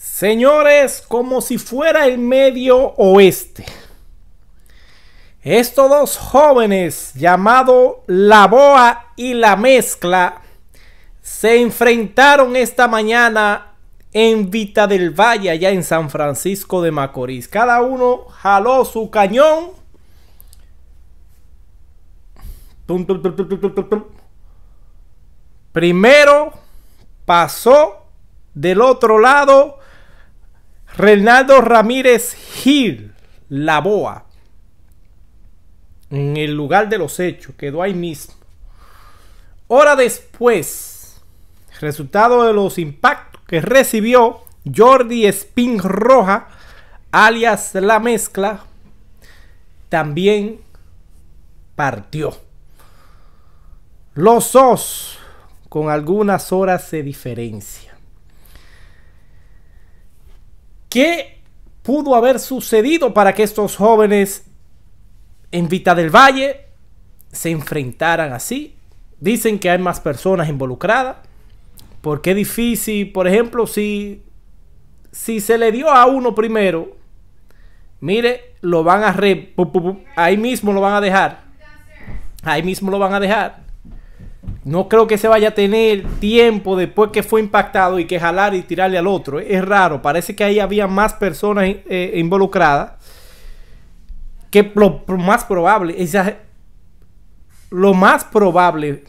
Señores, como si fuera el medio oeste. Estos dos jóvenes llamados La Boa y La Mezcla se enfrentaron esta mañana en Vita del Valle, allá en San Francisco de Macorís. Cada uno jaló su cañón. Primero pasó del otro lado Renaldo Ramírez Gil, la boa. En el lugar de los hechos, quedó ahí mismo. Hora después, resultado de los impactos que recibió Jordi Spin Roja, alias La Mezcla, también partió. Los dos con algunas horas de diferencia. ¿Qué pudo haber sucedido para que estos jóvenes en Vita del Valle se enfrentaran así? Dicen que hay más personas involucradas. Porque es difícil, por ejemplo, si, si se le dio a uno primero, mire, lo van a re, ahí mismo lo van a dejar. Ahí mismo lo van a dejar. No creo que se vaya a tener tiempo después que fue impactado y que jalar y tirarle al otro. Es raro. Parece que ahí había más personas eh, involucradas. Que lo, más probable, lo más probable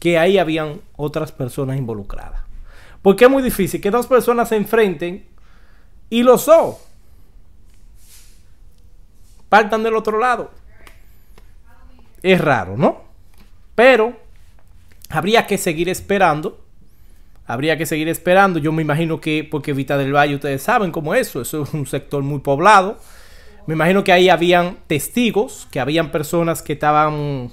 que ahí habían otras personas involucradas. Porque es muy difícil que dos personas se enfrenten y los dos partan del otro lado. Es raro, ¿no? Pero Habría que seguir esperando. Habría que seguir esperando. Yo me imagino que, porque Vita del Valle, ustedes saben cómo es eso. Eso es un sector muy poblado. Me imagino que ahí habían testigos, que habían personas que estaban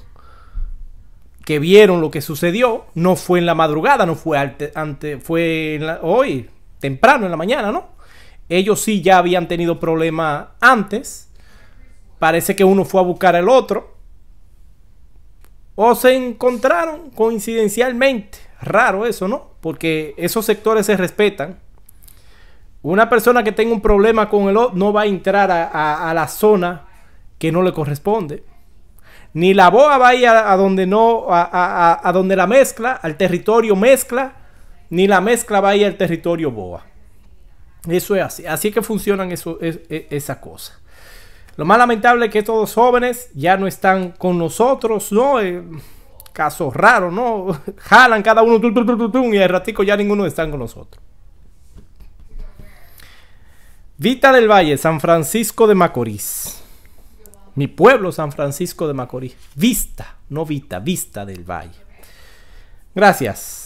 que vieron lo que sucedió, no fue en la madrugada, no fue ante, fue hoy, temprano en la mañana, ¿no? Ellos sí ya habían tenido problemas antes. Parece que uno fue a buscar al otro o se encontraron coincidencialmente. Raro eso, ¿no? Porque esos sectores se respetan. Una persona que tenga un problema con el otro no va a entrar a, la zona que no le corresponde. Ni la boa va a ir a, donde no, a, donde la mezcla, al territorio mezcla, ni la mezcla va a ir al territorio boa. Eso es así. Así que funcionan eso, esa cosa. Lo más lamentable es que estos jóvenes ya no están con nosotros, ¿no? Eh, caso raro, ¿no? Jalan cada uno y al ratico ya ninguno están con nosotros. Vita del Valle, San Francisco de Macorís. Mi pueblo, San Francisco de Macorís. Vista, no Vita, Vista del Valle. Gracias.